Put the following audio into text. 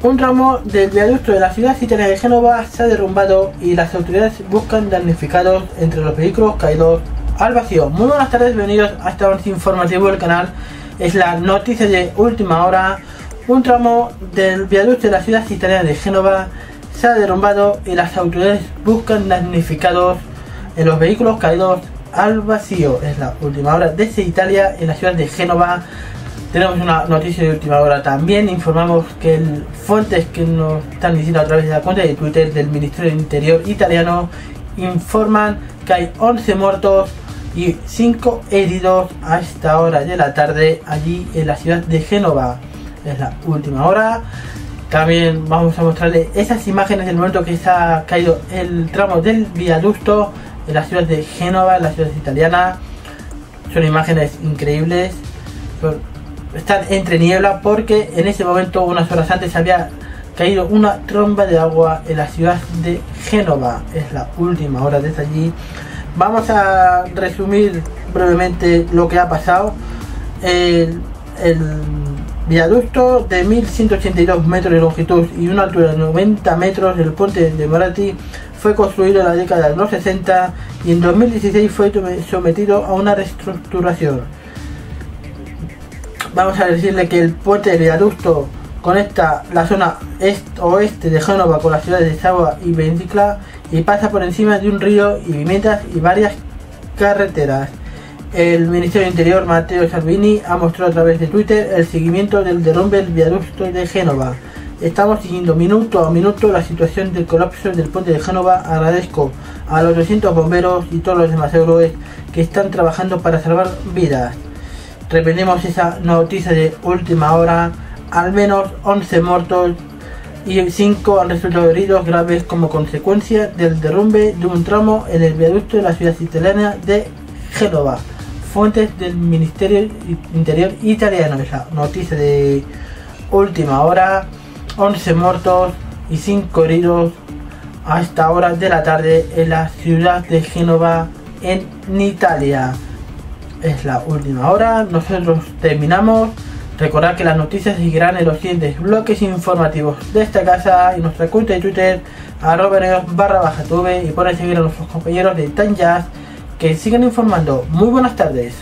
Un tramo del viaducto de la ciudad italiana de Génova se ha derrumbado y las autoridades buscan damnificados entre los vehículos caídos al vacío. Muy buenas tardes, bienvenidos a este avance informativo del canal. Es la noticia de última hora. Un tramo del viaducto de la ciudad italiana de Génova se ha derrumbado y las autoridades buscan damnificados en los vehículos caídos al vacío. Es la última hora desde Italia en la ciudad de Génova. Tenemos una noticia de última hora también. Informamos que fuentes que nos están diciendo a través de la cuenta de Twitter del Ministerio del Interior italiano informan que hay 11 muertos y 5 heridos a esta hora de la tarde allí en la ciudad de Génova. Es la última hora. También vamos a mostrarle esas imágenes del momento que se ha caído el tramo del viaducto en la ciudad de Génova, en la ciudad italiana. Son imágenes increíbles están entre niebla porque en ese momento, unas horas antes, había caído una tromba de agua en la ciudad de Génova. Es la última hora desde allí. Vamos a resumir brevemente lo que ha pasado. El, el viaducto de 1182 metros de longitud y una altura de 90 metros del puente de Moratti fue construido en la década de los 60 y en 2016 fue sometido a una reestructuración vamos a decirle que el puente de viaducto conecta la zona este, oeste de Génova con las ciudades de Sagua y Bendicla y pasa por encima de un río y viviendas y varias carreteras. El Ministerio del Interior, Matteo Salvini, ha mostrado a través de Twitter el seguimiento del derrumbe del viaducto de Génova. Estamos siguiendo minuto a minuto la situación del colapso del puente de Génova. Agradezco a los 200 bomberos y todos los demás héroes que están trabajando para salvar vidas. Repetimos esa noticia de última hora. Al menos 11 muertos y 5 han resultado heridos graves como consecuencia del derrumbe de un tramo en el viaducto de la ciudad italiana de Génova. Fuentes del Ministerio Interior italiano. Esa noticia de última hora. 11 muertos y 5 heridos a esta hora de la tarde en la ciudad de Génova en Italia es la última hora. Nosotros terminamos. Recordad que las noticias seguirán en los siguientes bloques informativos de esta casa y nuestra cuenta de Twitter arroba barra baja tuve y por seguir a nuestros compañeros de Tan que sigan informando. Muy buenas tardes.